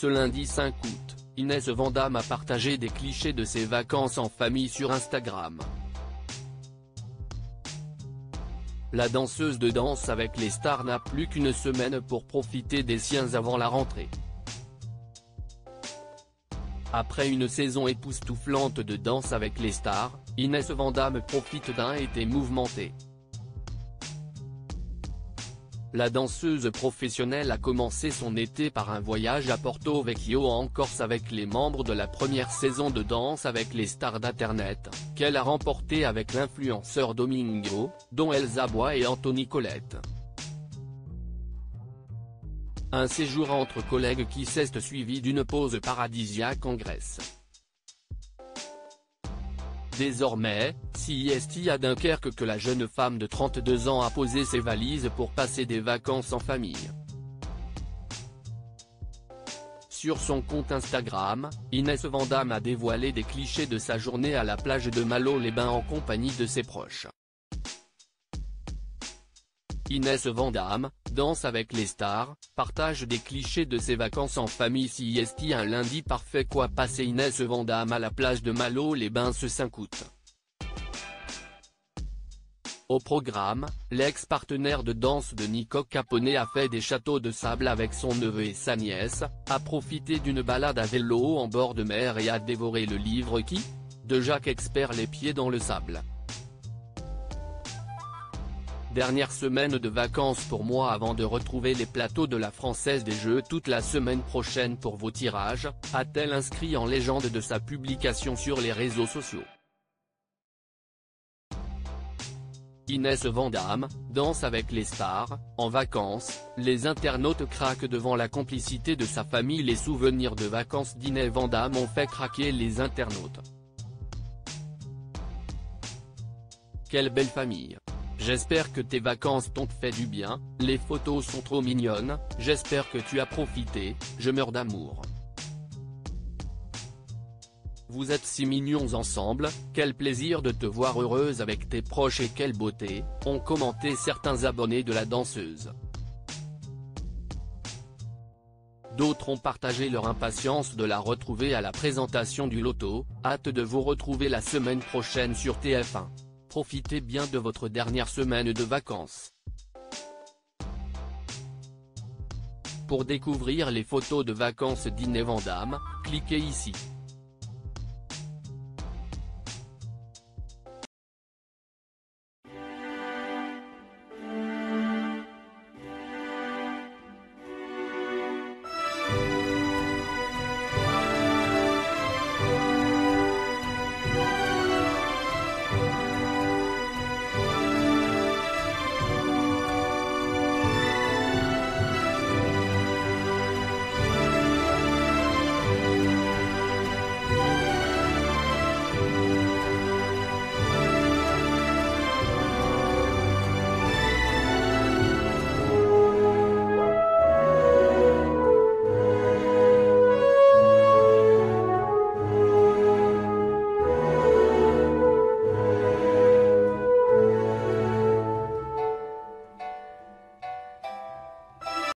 Ce lundi 5 août, Inès Vandamme a partagé des clichés de ses vacances en famille sur Instagram. La danseuse de danse avec les stars n'a plus qu'une semaine pour profiter des siens avant la rentrée. Après une saison époustouflante de danse avec les stars, Inès Vandamme profite d'un été mouvementé. La danseuse professionnelle a commencé son été par un voyage à Porto Vecchio en Corse avec les membres de la première saison de Danse avec les stars d'Internet, qu'elle a remporté avec l'influenceur Domingo, dont Elsa Bois et Anthony Colette. Un séjour entre collègues qui s'est suivi d'une pause paradisiaque en Grèce. Désormais, si est à Dunkerque que la jeune femme de 32 ans a posé ses valises pour passer des vacances en famille. Sur son compte Instagram, Inès Vandamme a dévoilé des clichés de sa journée à la plage de Malo-les-Bains en compagnie de ses proches. Inès Vandamme, danse avec les stars, partage des clichés de ses vacances en famille si est un lundi parfait quoi passer Inès Vandamme à la plage de Malo-les-Bains ce 5 août. Au programme, l'ex-partenaire de danse de Nico Capone a fait des châteaux de sable avec son neveu et sa nièce, a profité d'une balade à vélo en bord de mer et a dévoré le livre qui de Jacques Expert Les pieds dans le sable. Dernière semaine de vacances pour moi avant de retrouver les plateaux de la Française des Jeux toute la semaine prochaine pour vos tirages, a-t-elle inscrit en légende de sa publication sur les réseaux sociaux. Inès Vandamme, danse avec les stars, en vacances, les internautes craquent devant la complicité de sa famille Les souvenirs de vacances d'Inès Vandamme ont fait craquer les internautes. Quelle belle famille J'espère que tes vacances t'ont fait du bien, les photos sont trop mignonnes, j'espère que tu as profité, je meurs d'amour. Vous êtes si mignons ensemble, quel plaisir de te voir heureuse avec tes proches et quelle beauté, ont commenté certains abonnés de la danseuse. D'autres ont partagé leur impatience de la retrouver à la présentation du loto, hâte de vous retrouver la semaine prochaine sur TF1. Profitez bien de votre dernière semaine de vacances. Pour découvrir les photos de vacances d'Inné cliquez ici.